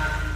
Yeah.